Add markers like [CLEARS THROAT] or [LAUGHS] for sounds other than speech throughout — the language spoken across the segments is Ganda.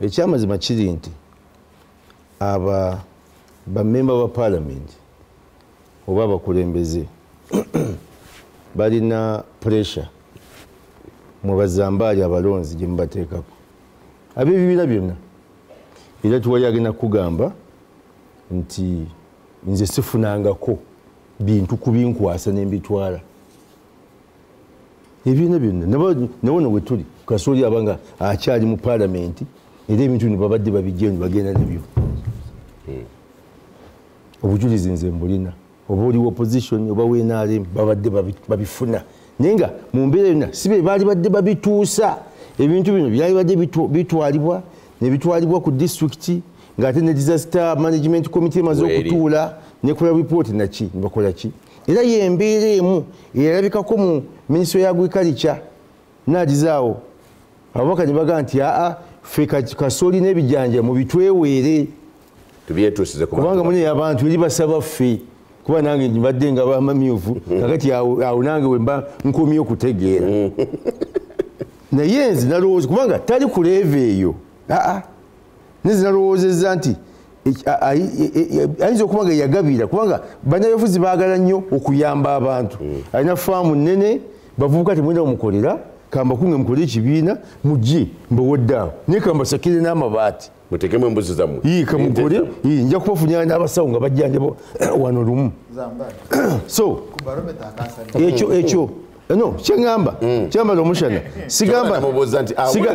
ekyamazima kiri nti aba bamemba ba palamenti oba abakulembeze [CLEARS THROAT] balina puresure mwebazambaali abalonzi gye mubateekako. Ab'ebibiira byonna era tuwali agenda kugamba nti nze sifunangako bintu kubinkwasa nembitwala. Ebibiina byonna nawono we tuli kasooli abanga akyali mu palamenti era ebintu bino babadde babijja bagenda nebyo obujulizi nze mbulina. Oba oli opposition oba wenrm babadde babifuna. Naye nga mu mbeera yonna sibe baali badde babituusa. Ebintu bino byali badde bitwalibwa nebitwalibwa ku disitulikiti ngaate ne disaster management committee emaze okutuula nekola report naki nebakola ki. Era yembeera emu erabikako mu minisitule ya agriculture nadizaawo ababaka ne bagaa nti aa fe kasooli n'ebijanja mubitweweere kubanga mune abantu eri basaba ffe kuba nange mbadde nga bamamyufu kakati awo nange wemba nkomye okutegeera. [LAUGHS] Naye nze nalowooza kubanga tali kuleeva eyo. Aa neze nalowoozezza nti ayinza okuba nga yagabira kubanga bannabyafuzi baagala nnyo okuyamba abantu. Alina faamu nene bavubuka temwenda bamukolera kambakunge mukole ekibiina mujje mbawoddeawo naye kambasakire n'amabaati. Mutekemu embuzi zammwe. Kamukole nja kubafunyana n'abasawo nga bajjanjaba [CLEARS THROAT] wano lumu. [CLEARS THROAT] So ekyo ekyo. No kyeŋŋamba kyambala omushana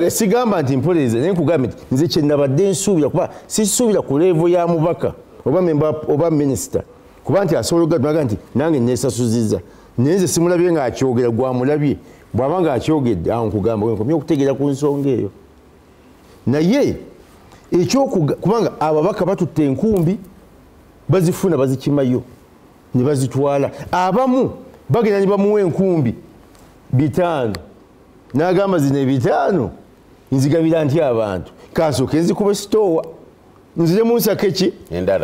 sigamba nti mpolereza naye nkugambye nti nze kyenabadde nsuubira kuba sisuubira ku levo ya mubaka oba memba oba minisita. Kuba nti asobola ogaga nti nange nesasuziza naye nze simulabye ngaakyogera gwamulabye bwaba ngaakyogedde awo nkugamba nkomye okutegeera ku nsonga eyo. Naye ekyokubanga ababaka batutte enkumbi bazifuna bazikimayo ne bazitwala. Abamu bagenda ne bamuwa enkumbi bitaano. N'agamba zino ebitaano nzigabira nti abantu. Kansooke nzikuba esitoowa nziremu nsaka eki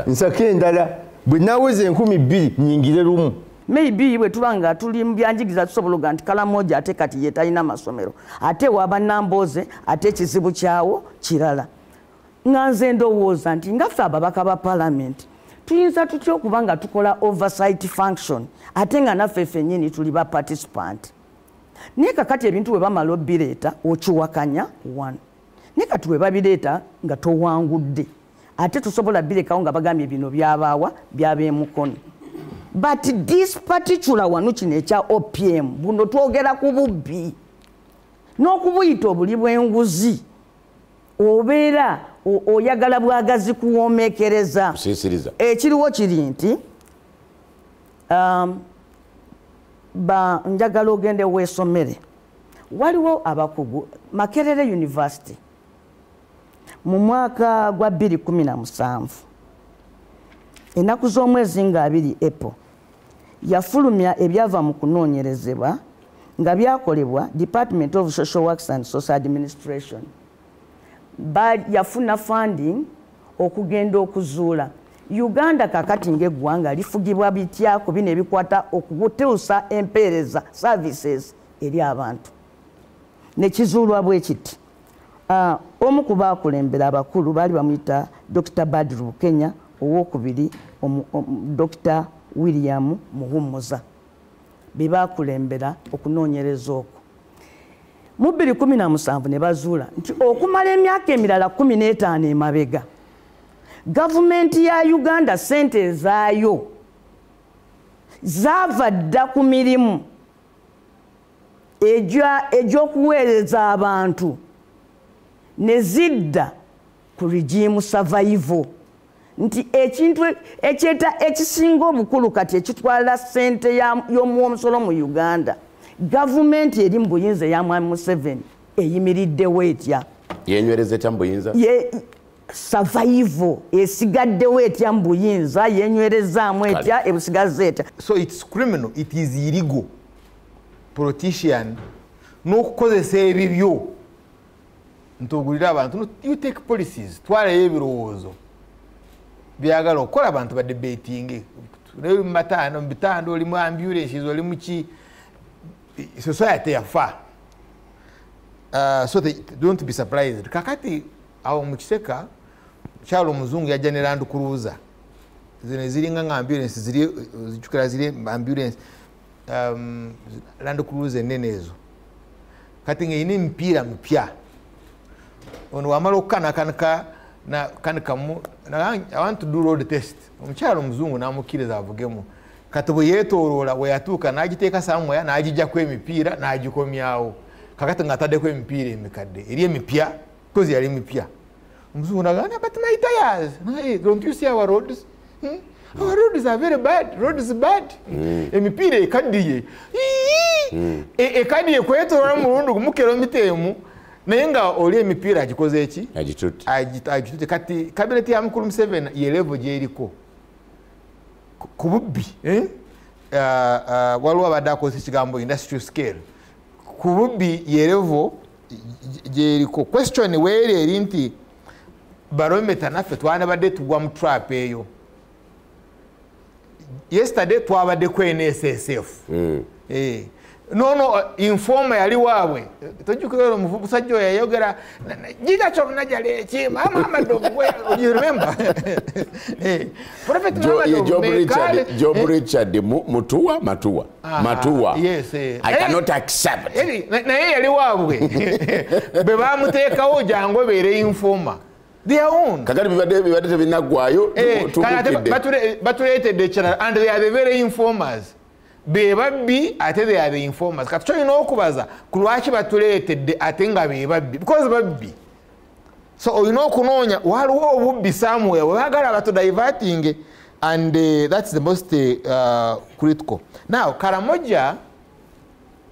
nsaka endala. Bwe naweza enkumi bbiri nyingire lumu maybe bwe tuba nga tuli mu byanjigiriza tusobola oga nti kalamoja ate kati ye talina masomero ate waba nambooze ate ekizibu kyawo kirala. Nga nze ndowooza nti nga ffe ababaka ba palamenti tuyinza tutya okuba nga tukola oversight function ate nga naffe ffennyini tuli ba participant? Naye kakati ebintu bwe bamala obireeta okiwakanya one. Naye kati bwe babireeta nga towangudde ate tusobola birekawo nga bagambye bino byabaawa byabemukono but this particular wanu kino ekya opm buno twogera ku bubbi. N'okubuyita obuli bw'enguzi obeera oyagala bwagazi kuwoomekereza ekiriwo kiri nti um, njagala ogende weesomere. Waliwo abakugu makerere university mu mwaka gwa 217 ennaku z'omwezi nga abiri epo yafulumya ebyava mu kunoonyerezebwa nga byakolebwa department of social works and social administration. Yafuna funding okugenda okuzuula. Uganda kakati ngaeggwanga lifugibwa bitya ku bino ebikwata okutuusa empeereza services eri abantu? Nekizuulwa bwe kiti. Uh, omu ku baakulembera abakulu baali bamuyita dr. Badru bukenya owokubiri dr william muhumuza. Bebakulembera okunoonyereza okwo. Mu 217 ne bazuula nti okumala emyaka emirala 15 emabega gavumenti ya uganda sente ezaayo zaava dda ku mirimu egy'okuweereza abantu ne zidda ku regimu survival nti ekintu ekyeta ekisinga obukulu kati ekitwala sente y'omuwomusolo mu uganda. Gavumenti eri mu buyinza eya mwami museveni eyimiriddewo etya? Yenywereza etya mu buyinza? Survival esigaddewo etya mu buyinza? Yenywerezaamu etya? Ebusigaza etya? So its criminal it is illegal politician n'okukozesa ebibyo. Nti ogulira abantu you take policies twalayo ebirowoozo byagala okukola abantu badebatinge mumatano mubitanda olimu ambulances oli muki society yafa. Uh, so don't be surprised. Kakati awo mukiseka kyalo omuzungu yajja ne land cruiser. Zino ziringa nga ambulance zijukira ziri ambulance um, land cruiser enene ezo. Kati ngaeyina emipiira mupya ono wamala okukanakanika kanikamu i want to do road test. Omukyalo omuzungu namukiriza avugemu. Kati bwe yetoloola bwe yatuuka n'agiteeka samuya n'agijjaku emipiira n'agikomyawo kakati ngaataddeko emipiira emikadde eri emipya kozi yali mipya. Omuzungu nagamba but my tires. Hey, don't you see our roads? Hmm? our roads are very bad. Roads bad. Emipiira ekaddiye mm. E- ekaddiye kwetoloola mu mulundi gumu kilomita emu naye nga oli emipiira agikoze eki? Agitutte. Agi- agitutte. Kati kabineti ya mukulu museveni yerevo gyeriko Ku- bubbi eh? Ah, ah, waliwo abadde akozesa ekigambo industrial scale. Ku bubbi yerevo gyeriko question weeri eri nti barometa naffe twanabadde tugwa mu trap eyo. Yesterday twabadde ku nssf nono informa yali waabwe. Tojukira omusajja oyo yayogera jiga kyonna gyaleki ah, [LAUGHS] eh, eh, job richard eh, mutuwa matuwa ah, na naye yali waabwe. [LAUGHS] Be bamuteekawo jango bere informa kakati bibadde tebinaggwayo batuleetedde channel and they are the very informers. Be babbi ate they are the informers. Kati kyolina okubaza ku lwaki batuleetedde ate nga be babbi? Because babbi. So olina okunoonya waliwo obubbi somewhere webagala batudiverting and uh, thats the most uh, critical. Now karamoja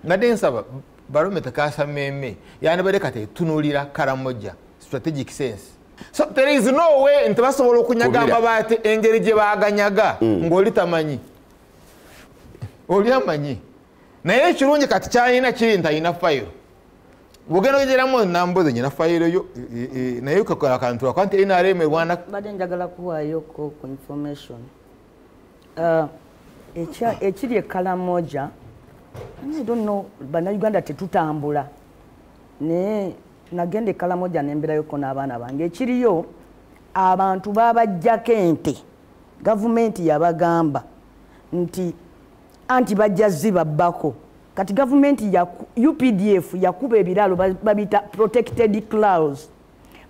ngadde nsaba barometa kasameme yandibadde kati etunulira karamoja strategic sense. So there is no way nti basobola okunyaga Kubira. amabaati engeri gye baganyaga ng'oli tamanyi oli amanyi naye ekirungi kati kyalina kiri nti alina fayiro bwogenda ogeramu namboze nyina fayiro yo e- naye kakola akantu lwaka nti nrm rwanda badde njagala kuwaayoko ku information. Uh, ekiri ekalamoja I don't know bannayuganda tetutambula. Naye nagenda ekalamoja nembirayoko n'abaana bange. Ekiriyo abantu babajjako ente. Gavumenti yabagamba nti anti bajja zibabbako kati gavumenti updf yakuba ebiraalo ba- babita protected clause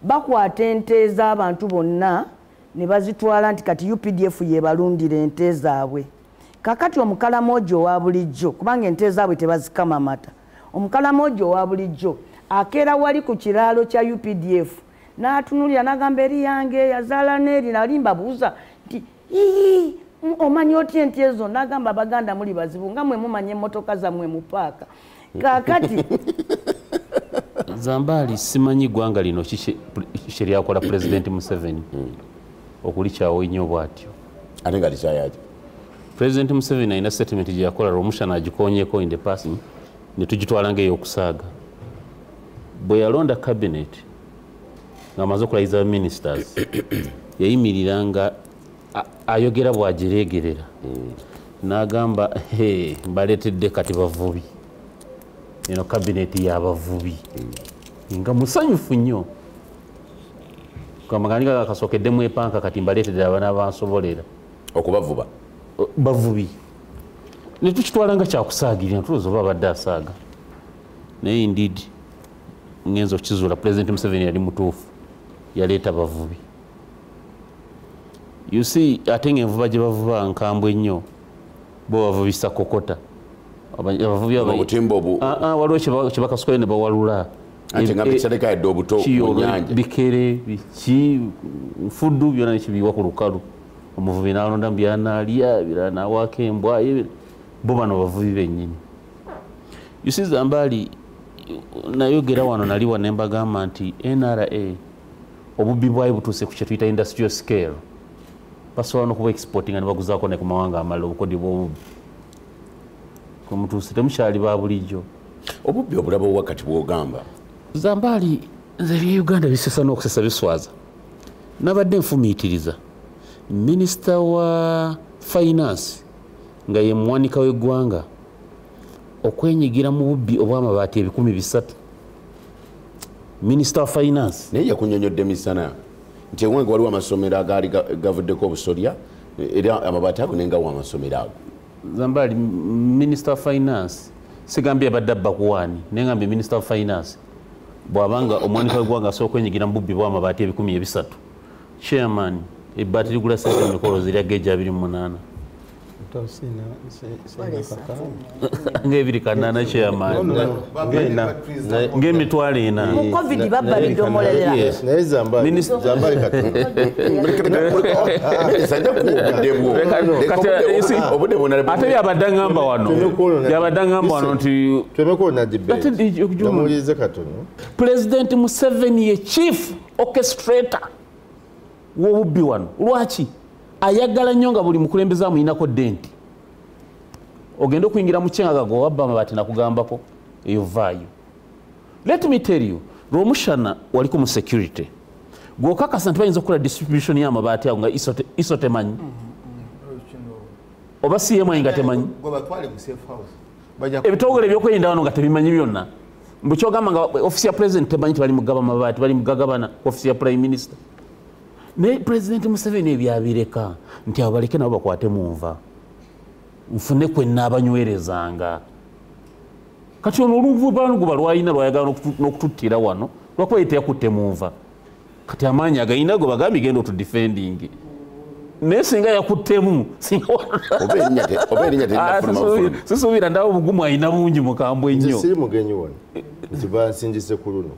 bakwata ente z'abantu bonna ne bazitwala nti kati updf yebalundira ente zaabwe. Kakati omukalamoja owa bulijjo kubanga ente zaabwe tebazikama mata omukalamoja owa bulijjo akeera wali ku kiraalo kya updf n'atunulira n'agamba eri yange yazaala neeri nali mbabuuza nti "Ii, omanyi otya enti ezo? N'agamba abaganda muli bazibu nga mwe mumanya emmotoka zammwe mu paaka. Kakati [LAUGHS] zambaali simanyi ggwanga lino ki kye lyakola pulezidenti [COUGHS] museveni? Okulikyawo nnyo bw'atyo ate nga likyayaki pulezidenti museveni alina statement gye yakola lwomushana agikonyeko in the passing ne tugitwala ngaey'okusaaga bwe yalonda cabinet ng'amaze okulayiza ministers [COUGHS] yayimirira nga ayogera bwagireegerera n'agamba "He, mbaleetedde kati bavubi. Eno kabineti y'abavubi nga musanyufu nnyo. Kamaganiga kasookeddemu epanka kati mbaleetedde abana bansobolera okubavuba? Bavubi. Netukitwala nga kyakusaagirira ntulooza oba abadde asaaga. Naye indeed ngenza okukizuula pulezidenti museveni yali mutuufu. Yaleeta bavubi you see ate nga envuba gye bavuba nkambwe nnyo bo bavubisa kokota. Ah, ah, waliwo kyeba- kyebakasukale ne bawalula. Bikere biki fuddu byona nekibiwa ku lukalu. Omuvubi nalonda mbyanalya birala nawako embwaye bo bano bavubi bennyini. Yusi zambaali nayogera wano nali wano nembagamba nti nra obubbi bwayo butuuse ku kyetuyita industrial scale basobola nokuba exportinga nebaguzaako ne ku mawanga amalala obukodi bwomubbi kwemutuuse temukyali ba bulijjo. Obubbi obulaba wakati bwogamba? Zambaali nze ebyeuganda bisesa n'okusesa biswaza nabadde nfumiitiriza. Minisita wa finance nga ye muwanika w'eggwanga okwenyigira mu bubbi obw'amabaati ebikumi bisatu. Minisita wa finance. Naye yakunyonyodde misana nti ewange waliwo amasomero agaali ga- gavuddeko obusolya era amabaati ago nengawo amasomero ago. Zambali minisita finance sigambye abadde abbakuwaani naye ngambye minisita finance. Bwabanga omwanika wegwanga asooka kwenyigira mu bubbi bwamabaati ebikumi ebisatu. Chairman ebbaati ligula sente mikolo zirya geja 28 ngaebiri kanaana chairman ngaemitwalo ena mu covid babba bidomolera naye zambali Minisita- zambali katono sajja kuwobuddebwo Kati, eh, si- ate byabadde aŋŋamba wano byabadde aŋŋamba wano nti pulezidenti museveni ye chief orchestrator. W'obubbi wano lwaki ayagala nnyo nga buli mukulembeze amuyinako denti ogende okuyingira mu kyengaga gowabba amabaati nakugambako eyo vaayo let me tell you lwomushana waliko mu security gwokakasa nti bayinza okukola distribution y'amabaati ago nga iso te- iso temanyi oba cm ayi nga temanyi. Ebitongole ebyokwerinda wano nga tebimanyi byonna. Mbu kyogamba nga ofisi ya president temanyi ti bali mugaba mabaati bali mugagabana ofisi ya prime minister naye pulezidenti museveni ebyabireka nti abo baleke nabo bakwate munva nfune kwenaabanywerezanga kati ono oluvubanuguba lwalina lwayagala n'okutu- n'okututtira wano lwakuba yeteyakutte munva kati amaanyi agayina go bagambye genda otudefending. Naye singa yakuttemu bufulumi [LAUGHS] sisuubira ndaba obugumu alina bungi mukambwe nze nti bansingise ku luno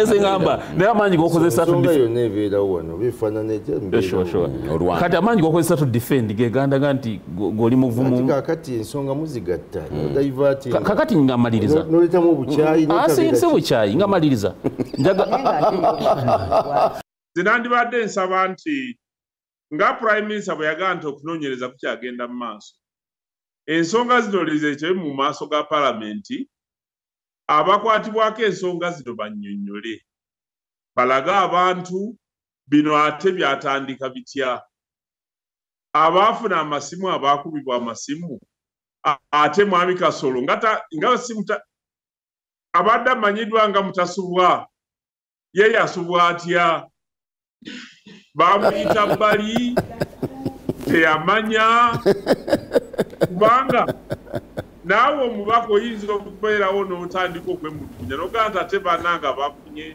eziŋamba naye amaanyi gokozesa yonna ebeerawo wano bifaanana kati amaanyi gokozesa tu defend gegandaga nti go- goli muvumu kakati ensonga muzigatta Ka- kakati nga maliriza. Noletamu obukyayi Ah, si bukyayi nga maliriza. Njaga [LAUGHS] nze nandibadde nsaba nti nga prime minister bwe yagamba nti okunoonyereza kukyagenda mu maaso ensonga zino lizekyobe mu maaso ga palamenti abakwatibwako ensonga zino bannyonnyole. Balage abantu bino ate byatandika bitya? Abaafuna amasimu abaakubibwa amasimu ate mwami kasolo nga ta- nga simu ta- abadde amanyiddwa nga mutasubwa ye yasubwa atya? Bamuyita bbali teyamanya kubanga naawe omubaka oyinza okubeerawo n'otandika okwemulugunya nogaa nti ate bananga bafunye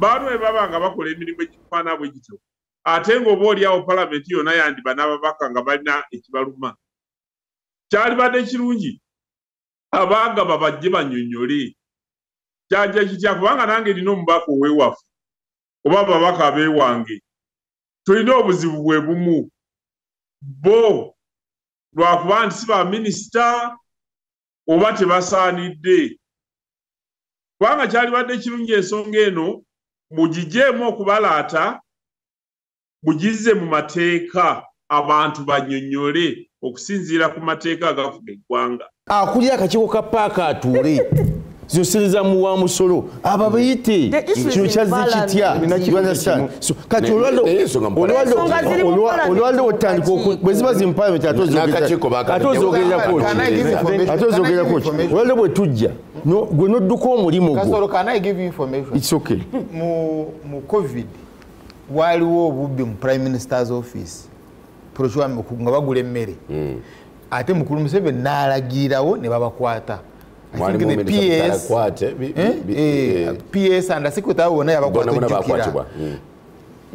baano bwe baba nga bakola emirimu egifaana bwe gityo. Ate ng'oba oliawo palamenti yonna yandiba n'ababaka nga balina ekibaluma. Kyalibadde kirungi abaagaba bajje banyonyole kyajja kitya kubanga nange nina omubaka ow'ewaffe oba ababaka abeewange tulina obuzibu bwe bumu. Bo lwakuba nti si baminisita oba tebasaanidde. Kubanga kyalibadde kirungi ensonga eno mugigyeemu okubalaata mugizze mu mateeka abantu banyonyole okusinziira ku mateeka agafuga eggwanga. Akuli akakiiko ka paaka atuule [LAUGHS] zosiriza mu wa musolo issue is kino balance. kitya kati olwaliro- otandika oku- kakiiko. bwe ziba zi mu palamenti ate N'akakiiko baakatadde. ozogererako Can I give you information? ate Can I give ozogererako you ki information? olwaliro bwe tujja no- gwe nodduka omulimu kasolo gwo can i give you information? Its okay. Mu mu covid waliwo obubbi mu prime ministers office procurement nga bagula emmere. Ate mukulu museveni n'alagirirawo ne babakwata mwalimu PS kwate eh? PS andasikwita ubona yabakwatujukira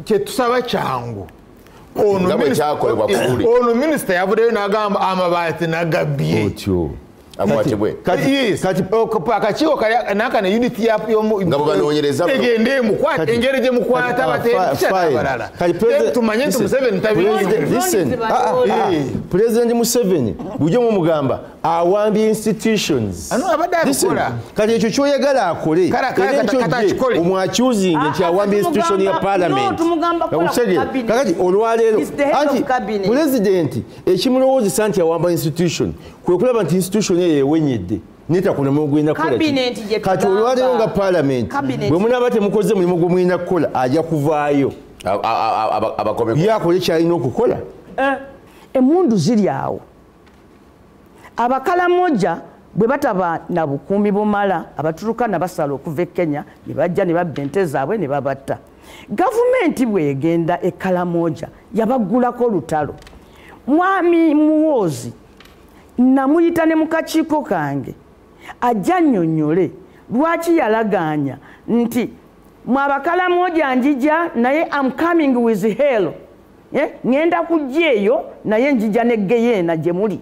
kye tusaba kyangu ono ono minister yavudeyo nagamba amabati nagabye utyo akwatibwe akakiiko nakana unit yaegende engereje mukwata bateabalala nti museveni. tabirungi museveni. Bujjo mumugamba awambye institutions kati ekyo kyoyagala akole ekyo omwakyuzinge nti Ah, awambye institution ya parliament kakati olwaleero He's the head of anti cabinet. pulezidenti ekimulowoozesa nti awamba institution kwe kulaba nti institution eyo ewenyedde netakuna mugenda Cabinet gye kati tugamba. olwaleero nga parliament Cabinet. bwe munaaba temukoze mulimu gwe mulina kukola ajja kuvaayo A- a- a- aba- abakomeko yakole kyalina okukola emundu ziri awo abakalamoja bwe bataba na bukuumi bumala abatulukana basala okuva e kenya ne bajja ne babba ente zaabwe ne babatta. Gavumenti bwegenda e kalamoja yabaggulako olutalo mwami muwoozi namuyita ne mu kakiiko kange ajja nnyonnyole lwaki yalagaanya nti mwabakalamoja njija naye am coming with hell. Eh, ŋŋenda kujja eyo naye njija ne geyeena gye muli